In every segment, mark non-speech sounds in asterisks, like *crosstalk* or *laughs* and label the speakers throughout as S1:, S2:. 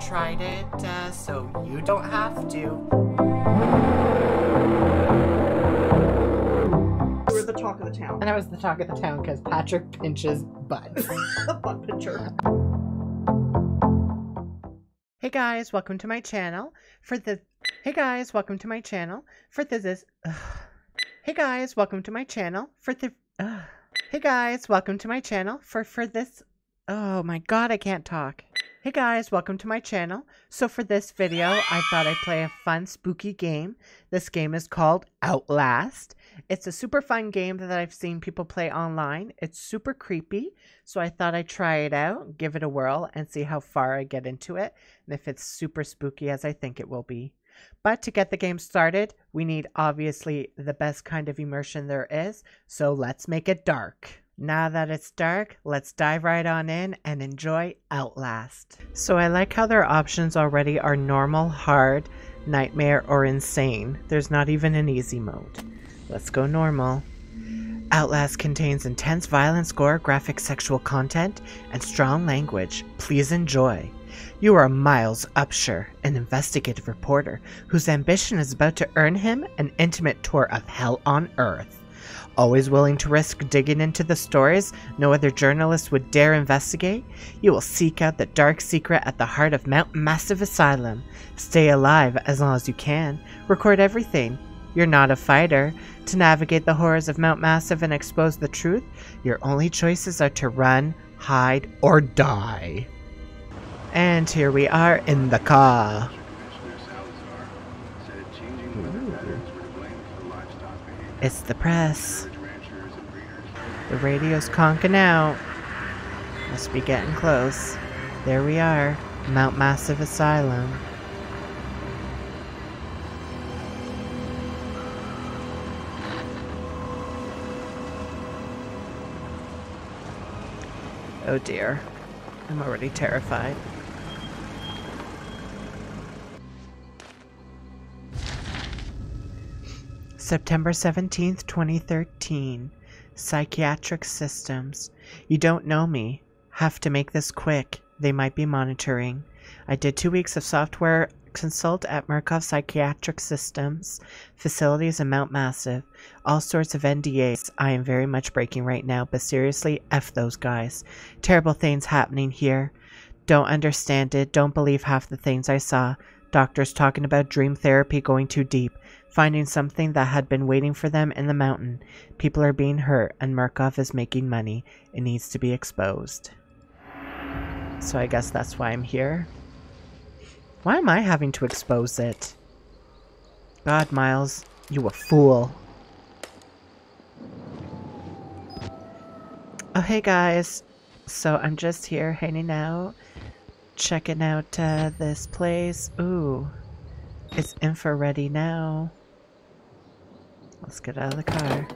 S1: tried it, uh, so you don't have to.
S2: You were the talk of the town.
S1: And I was the talk of the town because Patrick pinches butts.
S2: Butt *laughs* pitcher.
S1: hey guys, welcome to my channel. For the Hey guys, welcome to my channel. For this ugh. Hey guys, welcome to my channel. For the. Hey guys, welcome to my channel. For for this Oh my god, I can't talk. Hey guys, welcome to my channel. So for this video, I thought I'd play a fun, spooky game. This game is called Outlast. It's a super fun game that I've seen people play online. It's super creepy, so I thought I'd try it out, give it a whirl, and see how far I get into it, and if it's super spooky as I think it will be. But to get the game started, we need obviously the best kind of immersion there is, so let's make it dark. Now that it's dark, let's dive right on in and enjoy Outlast. So I like how their options already are normal, hard, nightmare, or insane. There's not even an easy mode. Let's go normal. Outlast contains intense violence, gore, graphic sexual content, and strong language. Please enjoy. You are Miles Upshur, an investigative reporter whose ambition is about to earn him an intimate tour of hell on earth. Always willing to risk digging into the stories no other journalist would dare investigate, you will seek out the dark secret at the heart of Mount Massive Asylum. Stay alive as long as you can. Record everything. You're not a fighter. To navigate the horrors of Mount Massive and expose the truth, your only choices are to run, hide, or die. And here we are in the car. It's the press. The radio's conking out. Must be getting close. There we are, Mount Massive Asylum. Oh dear. I'm already terrified. September 17th, 2013. Psychiatric Systems. You don't know me. Have to make this quick. They might be monitoring. I did two weeks of software consult at Murkoff Psychiatric Systems facilities in Mount Massive. All sorts of NDAs I am very much breaking right now, but seriously, F those guys. Terrible things happening here. Don't understand it. Don't believe half the things I saw. Doctors talking about dream therapy going too deep, finding something that had been waiting for them in the mountain. People are being hurt, and Murkoff is making money. It needs to be exposed. So I guess that's why I'm here. Why am I having to expose it? God, Miles, you a fool. Oh, hey guys. So I'm just here hanging out, checking out uh, this place. Ooh, it's infrared now. Let's get out of the car.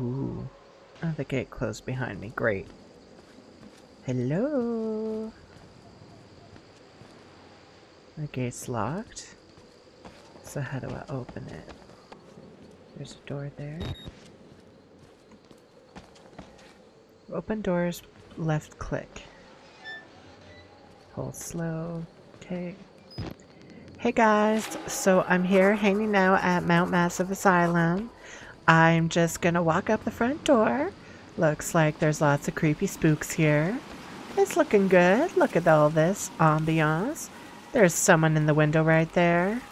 S1: Ooh. Oh, the gate closed behind me. Great. Hello? The gate's locked. So how do I open it? There's a door there. Open doors, left click. Hold slow. Okay. Hey guys, so I'm here hanging out at Mount Massive Asylum. I'm just gonna walk up the front door. Looks like there's lots of creepy spooks here. It's looking good. Look at all this ambiance. There's someone in the window right there.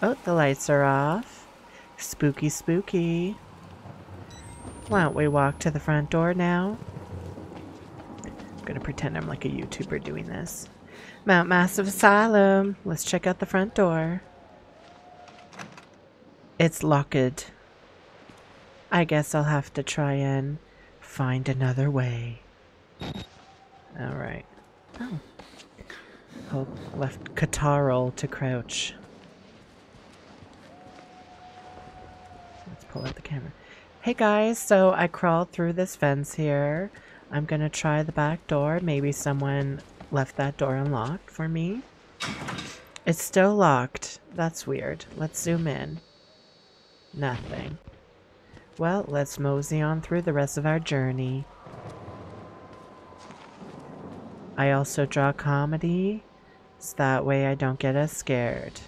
S1: Oh, the lights are off. Spooky, spooky. Why don't we walk to the front door now? I'm gonna pretend I'm like a YouTuber doing this. Mount Massive Asylum. Let's check out the front door. It's locked. I guess I'll have to try and find another way. Alright. Oh. Left catarrhal to crouch. Let's pull out the camera. Hey guys, so I crawled through this fence here. I'm gonna try the back door. Maybe someone left that door unlocked for me. It's still locked. That's weird. Let's zoom in. Nothing. Well, let's mosey on through the rest of our journey. I also draw comedy, so that way I don't get as scared.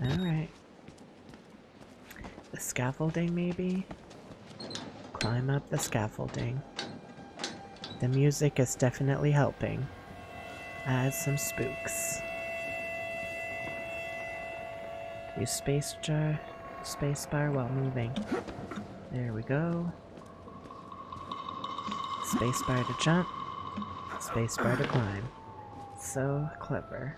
S1: Alright. The scaffolding, maybe? Climb up the scaffolding. The music is definitely helping. Add some spooks. Use space jar, space bar while moving. There we go. Space bar to jump. Space bar to climb. So clever.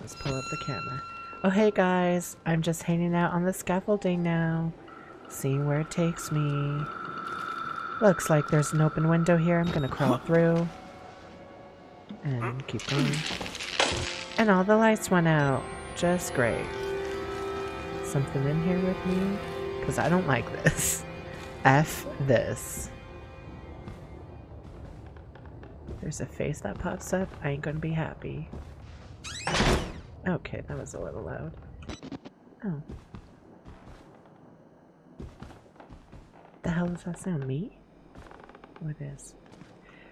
S1: Let's pull up the camera. Oh hey guys, I'm just hanging out on the scaffolding now. Seeing where it takes me. Looks like there's an open window here. I'm gonna crawl through. And keep going. And all the lights went out. Just great. Something in here with me? Because I don't like this. *laughs* F this. There's a face that pops up. I ain't gonna be happy. Okay, that was a little loud. Oh. Hell does that sound? Me? What is?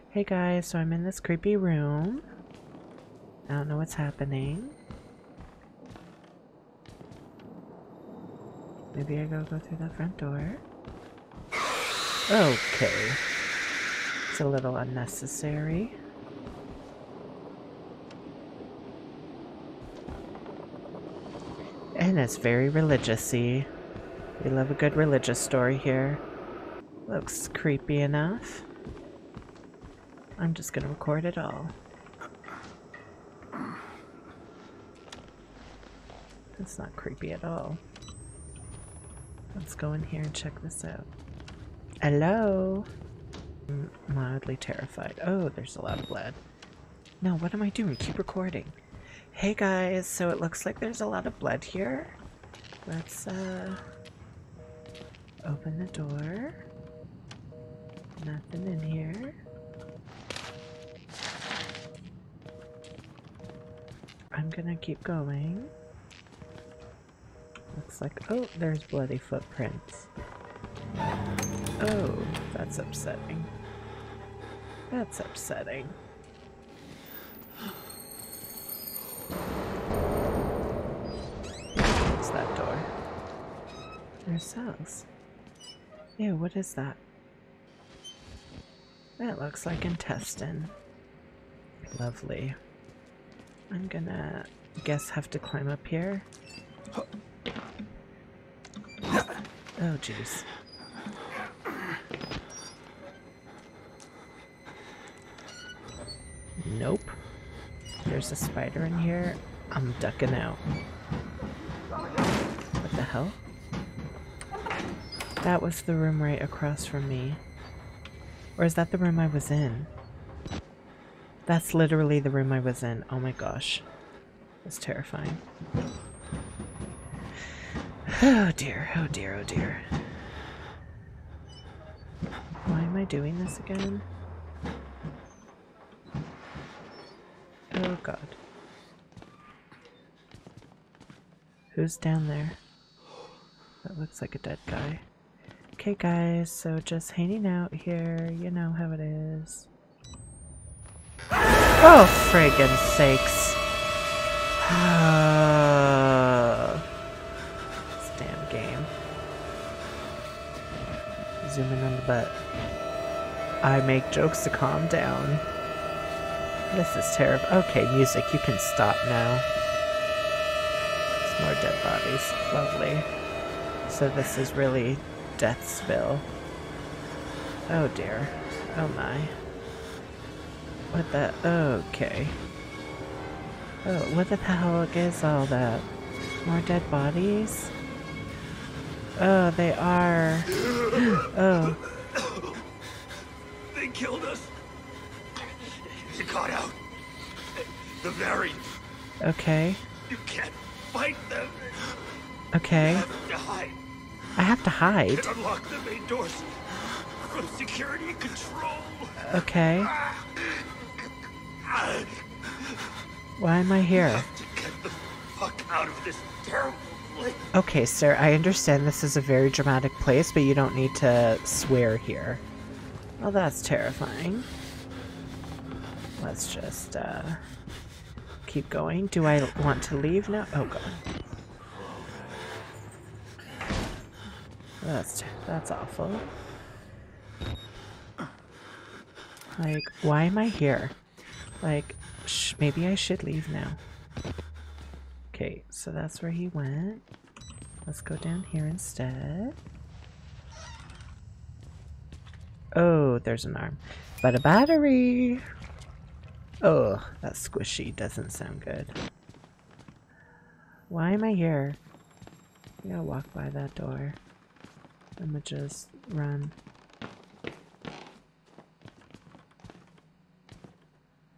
S1: Hey guys, so I'm in this creepy room. I don't know what's happening. Maybe I go go through the front door. Okay. It's a little unnecessary. And it's very religious-y. We love a good religious story here. Looks creepy enough. I'm just gonna record it all. That's not creepy at all. Let's go in here and check this out. Hello? I'm mildly terrified. Oh, there's a lot of blood. No, what am I doing? Keep recording. Hey guys, so it looks like there's a lot of blood here. Let's uh open the door. Nothing in here. I'm gonna keep going. Looks like, oh, there's bloody footprints. Oh, that's upsetting. That's upsetting. What's that door? There's cells. Ew, what is that? That looks like intestine. Lovely. I'm gonna guess have to climb up here. Oh jeez. Nope. There's a spider in here. I'm ducking out. What the hell? That was the room right across from me. Or is that the room I was in? That's literally the room I was in. Oh my gosh. That's terrifying. Oh dear, oh dear, oh dear. Why am I doing this again? Oh god. Who's down there? That looks like a dead guy. Okay guys, so just hanging out here, you know how it is. Oh, friggin' sakes. *sighs* this damn game. Zoom in on the butt. I make jokes to calm down. This is terrible. Okay, music, you can stop now. It's more dead bodies. Lovely. So this is really Deathsville. Oh dear. Oh my. What the? Okay. Oh, what the hell is all that? More dead bodies? Oh, they are. *gasps* oh.
S3: They killed us. You got out. The very.
S1: Okay.
S3: You can't fight them.
S1: Okay.
S3: You have to hide.
S1: I have to hide.
S3: The main doors from security control.
S1: Okay. Why am I here?
S3: have to get the fuck out of this terrible place.
S1: Okay, sir, I understand this is a very dramatic place, but you don't need to swear here. Well, that's terrifying. let's just uh, keep going. Do I want to leave now? Oh god. That's that's awful. Like, why am I here? Like, maybe I should leave now. Okay, so that's where he went. Let's go down here instead. Oh, there's an arm. But a battery! Oh, that squishy doesn't sound good. Why am I here? I gotta walk by that door. I'ma just run.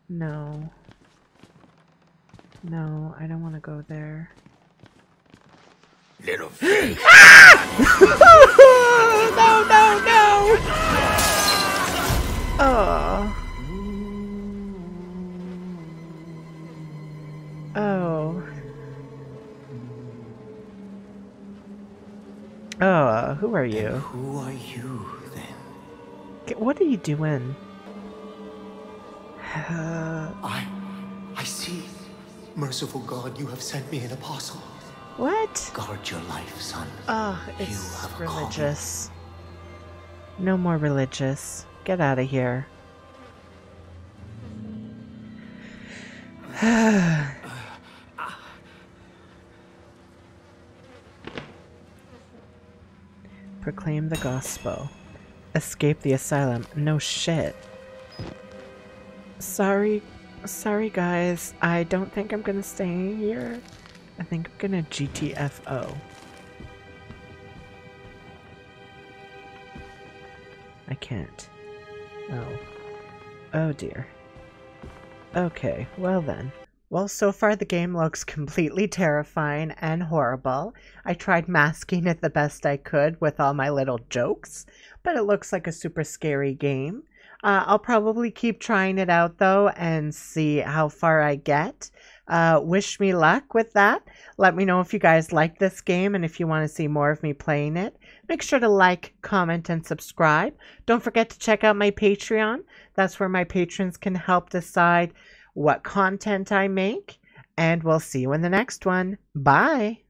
S1: No. No, I don't want to go there.
S3: Little *laughs* *laughs*
S1: Who are you?
S3: Who are you then?
S1: What are you doing? Uh, *sighs*
S3: I. I see. Merciful God, you have sent me an apostle.
S1: what?
S3: Guard your life, son.
S1: Oh,
S3: You
S1: it's
S3: have
S1: religious. No more religious. Get out of here. *sighs* *sighs* Proclaim the gospel. Escape the asylum. No shit. Sorry, sorry guys. I don't think I'm gonna stay here. I think I'm gonna GTFO. I can't. Oh. Oh dear. Okay, well then. Well, so far the game looks completely terrifying and horrible. I tried masking it the best I could with all my little jokes, but it looks like a super scary game. Uh, I'll probably keep trying it out though and see how far I get. Uh, wish me luck with that. Let me know if you guys like this game and if you want to see more of me playing it. Make sure to like, comment, and subscribe. Don't forget to check out my Patreon. That's where my patrons can help decide what content I make. And we'll see you in the next one. Bye.